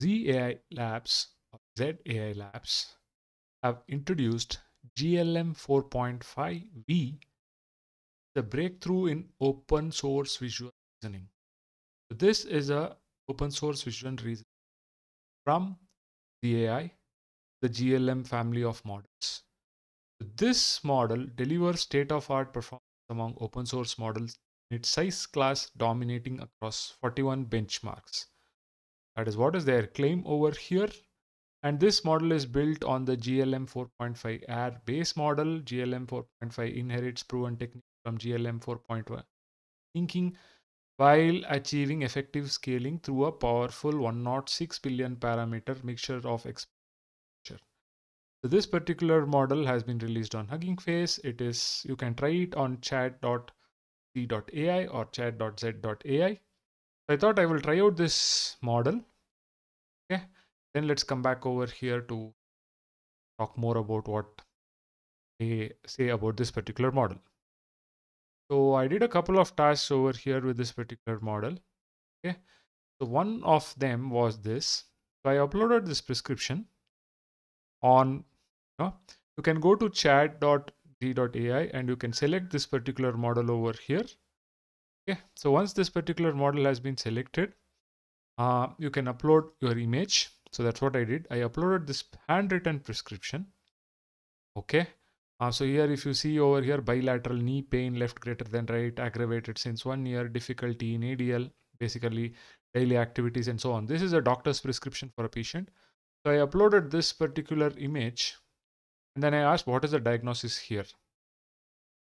ZAI Labs, ZAI Labs, have introduced GLM 4.5V, the breakthrough in open source visual reasoning. So this is a open source visual reasoning from the AI, the GLM family of models. This model delivers state-of-art performance among open source models in its size class dominating across 41 benchmarks. That is what is their claim over here. And this model is built on the GLM 4.5 AIR base model. GLM 4.5 inherits proven technique from GLM 4.1 thinking while achieving effective scaling through a powerful 106 billion parameter mixture of experts. So this particular model has been released on Hugging Face. It is you can try it on chat.z.ai or chat.z.ai. I thought I will try out this model. Okay, then let's come back over here to talk more about what they say about this particular model. So I did a couple of tasks over here with this particular model. Okay. So one of them was this. So I uploaded this prescription on, you, know, you can go to chat.z.ai and you can select this particular model over here. Okay. So once this particular model has been selected, uh, you can upload your image. So that's what I did. I uploaded this handwritten prescription. Okay. Uh, so here if you see over here bilateral knee pain left greater than right aggravated since one year difficulty in ADL basically daily activities and so on. This is a doctor's prescription for a patient. So I uploaded this particular image and then I asked what is the diagnosis here.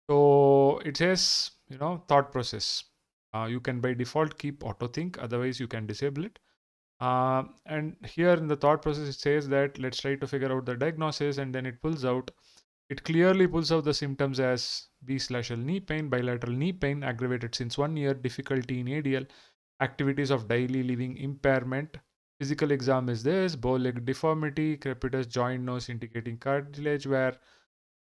So it says you know thought process. Uh, you can by default keep auto think otherwise you can disable it. Uh, and here in the thought process it says that let's try to figure out the diagnosis and then it pulls out it clearly pulls out the symptoms as B slash L knee pain, bilateral knee pain, aggravated since one year, difficulty in ADL, activities of daily living impairment. Physical exam is this, bow leg deformity, crepitus joint nose indicating cartilage wear.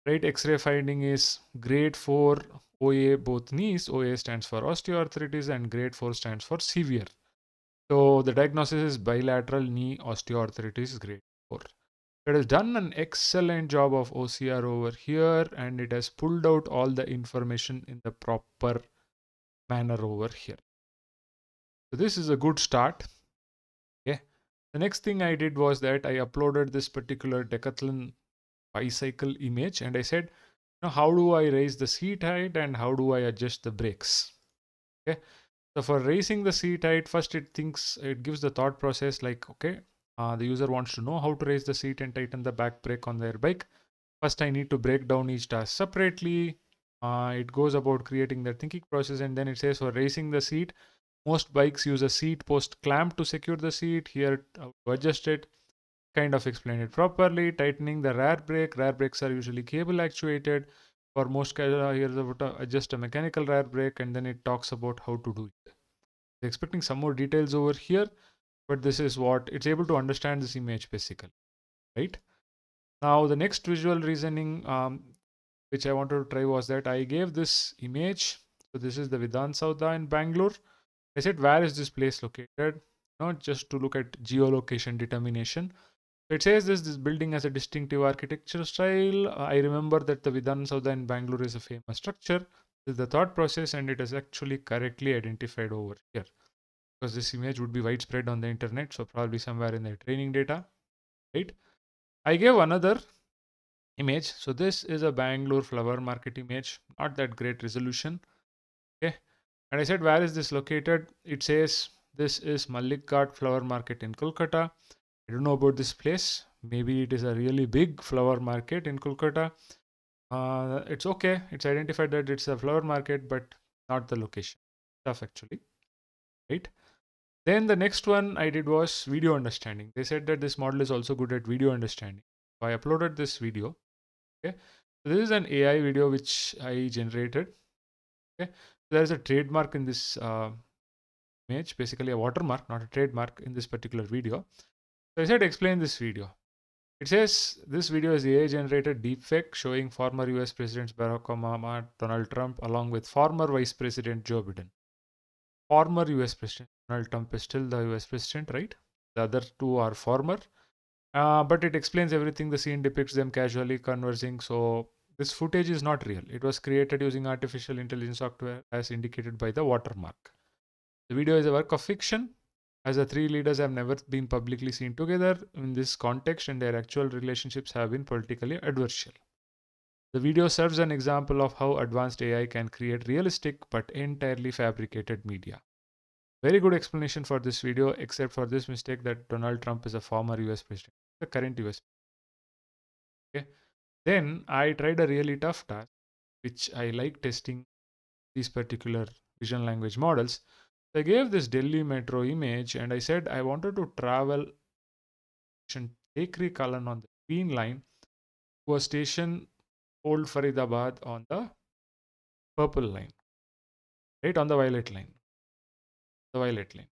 Right X-ray finding is grade 4 OA both knees. OA stands for osteoarthritis and grade 4 stands for severe. So the diagnosis is bilateral knee osteoarthritis grade 4. It has done an excellent job of OCR over here and it has pulled out all the information in the proper manner over here. So this is a good start. Okay. The next thing I did was that I uploaded this particular decathlon bicycle image and I said, now how do I raise the seat height and how do I adjust the brakes? Okay. So for raising the seat height, first it thinks, it gives the thought process like, okay, uh, the user wants to know how to raise the seat and tighten the back brake on their bike. First, I need to break down each task separately. Uh, it goes about creating the thinking process and then it says for raising the seat, most bikes use a seat post clamp to secure the seat. Here, to adjust it, kind of explain it properly. Tightening the rear brake. Rear brakes are usually cable actuated. For most, uh, here's about uh, adjust a mechanical rear brake and then it talks about how to do it. Expecting some more details over here but this is what it's able to understand this image basically right now the next visual reasoning um, which i wanted to try was that i gave this image so this is the vidhan Soudha in bangalore i said where is this place located not just to look at geolocation determination it says this this building has a distinctive architecture style. I remember that the vidhan Soudha in bangalore is a famous structure. This is the thought process and it is actually correctly identified over here. Because this image would be widespread on the internet so probably somewhere in the training data right? I gave another image. So this is a bangalore flower market image. Not that great resolution okay? And i said where is this located? It says this is Mullick Ghat flower market in kolkata i don't know about this place maybe it is a really big flower market in kolkata uh, it's okay it's identified that it's a flower market but not the location stuff actually right then the next one I did was video understanding. They said that this model is also good at video understanding. So I uploaded this video. Okay. So this is an AI video which I generated. Okay. So there is a trademark in this uh, image, basically a watermark, not a trademark in this particular video. So I said explain this video. It says this video is AI generated deepfake showing former US Presidents Barack Obama, Donald Trump, along with former Vice President Joe Biden. Former US President Donald Trump is still the US president, right? The other two are former. Uh, but it explains everything. The scene depicts them casually conversing. So this footage is not real. It was created using artificial intelligence software as indicated by the watermark. The video is a work of fiction as the three leaders have never been publicly seen together in this context and their actual relationships have been politically adversarial. The video serves an example of how advanced AI can create realistic but entirely fabricated media. Very good explanation for this video, except for this mistake that Donald Trump is a former US president, the current US. president. Okay. Then I tried a really tough task, which I like testing these particular vision language models. I gave this Delhi metro image and I said I wanted to travel Tekri Kalan on the green line to a station Old Faridabad on the purple line, right on the violet line, the violet line.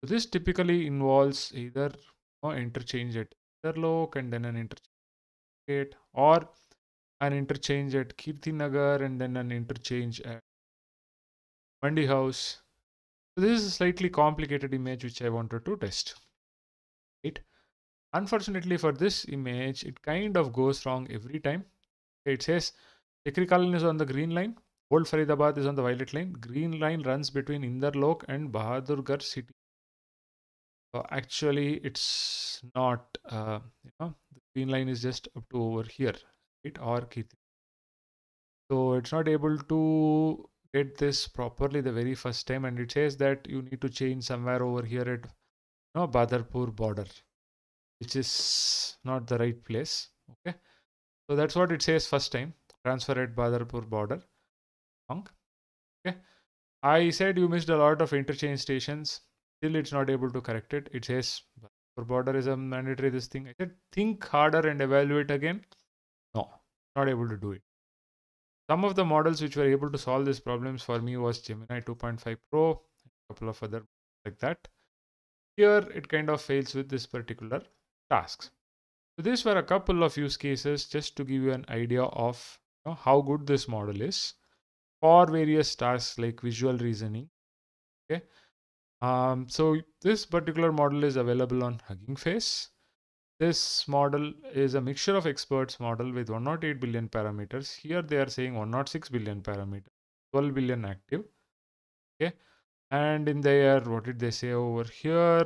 So this typically involves either you know, interchange at Inderlok and then an interchange or an interchange at Kirti Nagar and then an interchange at Mandi House so this is a slightly complicated image which I wanted to test. Right? Unfortunately for this image, it kind of goes wrong every time. It says Tekri Kalan is on the green line, Old Faridabad is on the violet line. Green line runs between Inderlok and Bahadurgarh city. So actually, it's not, uh, you know, the green line is just up to over here, right? Or Kirti. So it's not able to get this properly the very first time and it says that you need to change somewhere over here at you know, Badarpur border which is not the right place okay? So that's what it says first time transfer at Badarpur border okay? I said you missed a lot of interchange stations still it's not able to correct it. It says Badarpur border is a mandatory this thing. I said think harder and evaluate again. No not able to do it some of the models which were able to solve these problems for me was Gemini 2.5 Pro, a couple of other like that. Here it kind of fails with this particular tasks. So these were a couple of use cases just to give you an idea of you know, how good this model is for various tasks like visual reasoning. Okay. Um, so this particular model is available on Hugging Face. This model is a mixture of experts model with 108 billion parameters. Here they are saying 106 billion parameters, 12 billion active. Okay. And in their, what did they say over here?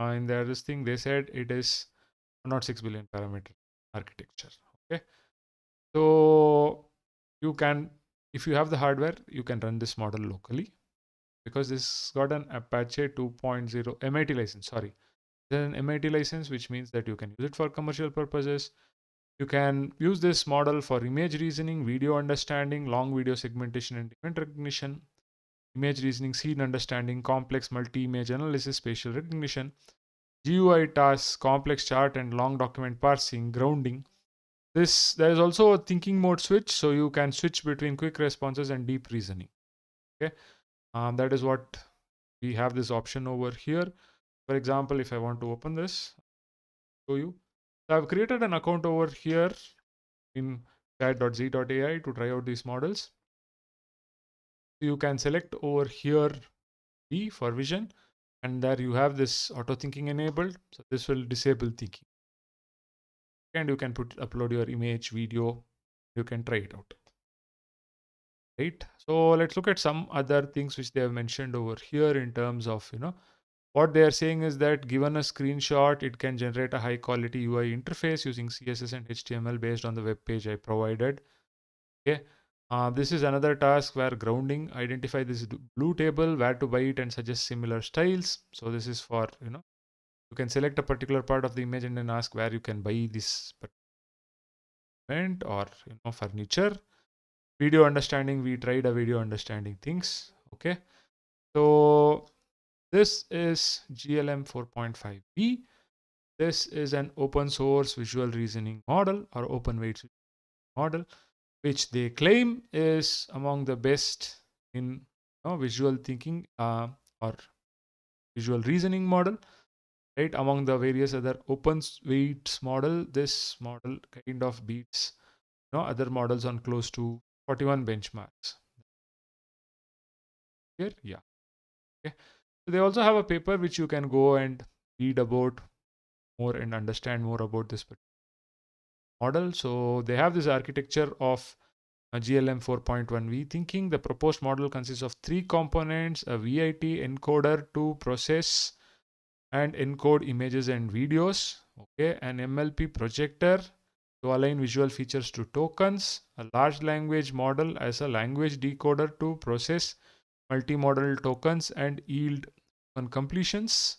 Uh, in their this thing, they said it is 106 billion parameter architecture. Okay. So you can, if you have the hardware, you can run this model locally because this got an Apache 2.0 MIT license. Sorry, then MIT license, which means that you can use it for commercial purposes. You can use this model for image reasoning, video understanding, long video segmentation and event recognition, image reasoning, scene understanding, complex multi-image analysis, spatial recognition, GUI tasks, complex chart and long document parsing, grounding. This there is also a thinking mode switch, so you can switch between quick responses and deep reasoning. Okay, um, that is what we have this option over here. For example, if I want to open this, show you. So I've created an account over here in chat.z.ai to try out these models. You can select over here B for vision and there you have this auto thinking enabled. So this will disable thinking. And you can put upload your image, video, you can try it out. Right. So let's look at some other things which they have mentioned over here in terms of, you know, what they are saying is that given a screenshot, it can generate a high quality UI interface using CSS and HTML based on the web page I provided. Okay. Uh, this is another task where grounding, identify this blue table, where to buy it and suggest similar styles. So this is for, you know, you can select a particular part of the image and then ask where you can buy this event or, you know, furniture. Video understanding, we tried a video understanding things. Okay. So this is GLM 4.5v. This is an open source visual reasoning model or open weights model, which they claim is among the best in you know, visual thinking uh, or visual reasoning model. Right among the various other open weights model, this model kind of beats you know, other models on close to 41 benchmarks. Here, yeah. Okay. They also have a paper which you can go and read about more and understand more about this model. So they have this architecture of GLM 4.1v thinking. The proposed model consists of three components, a VIT encoder to process and encode images and videos, okay, an MLP projector to align visual features to tokens, a large language model as a language decoder to process multimodal tokens and yield on completions.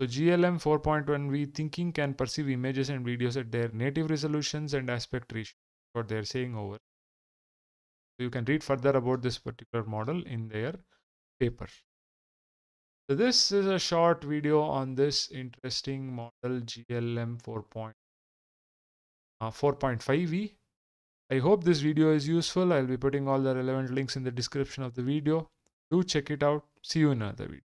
So GLM 4.1v thinking can perceive images and videos at their native resolutions and aspect ratio. What they're saying over. So you can read further about this particular model in their paper. So this is a short video on this interesting model GLM 4. Uh, 4.5v. I hope this video is useful. I'll be putting all the relevant links in the description of the video. Do check it out. See you in another video.